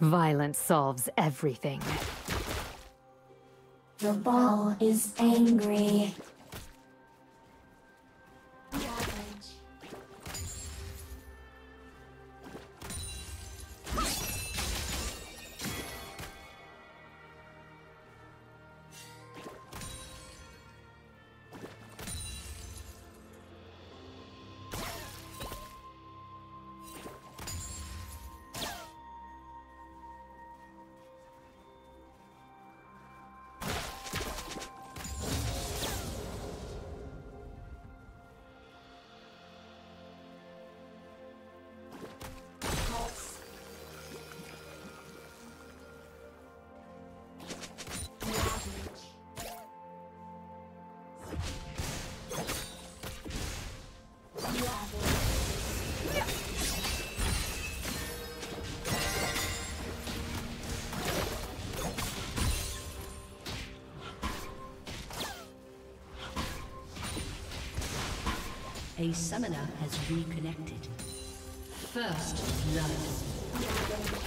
Violence solves everything. The ball is angry. A summoner has reconnected. First blood.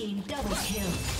Team double kill.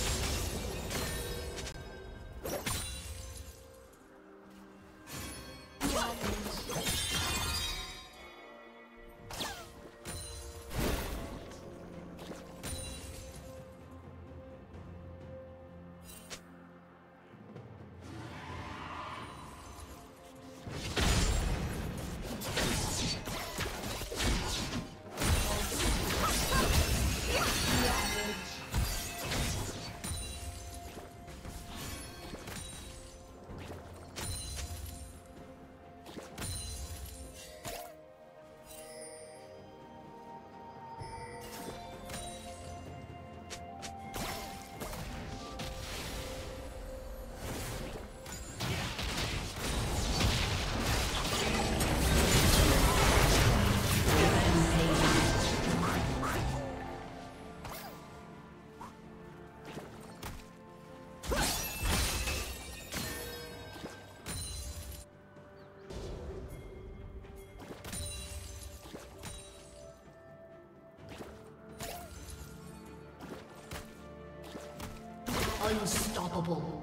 Unstoppable.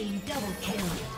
Team double kill.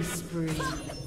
Killing spree.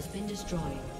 Has been destroyed.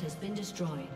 Has been destroyed.